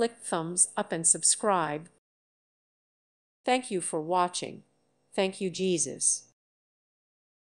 Click thumbs up and subscribe. Thank you for watching. Thank you, Jesus.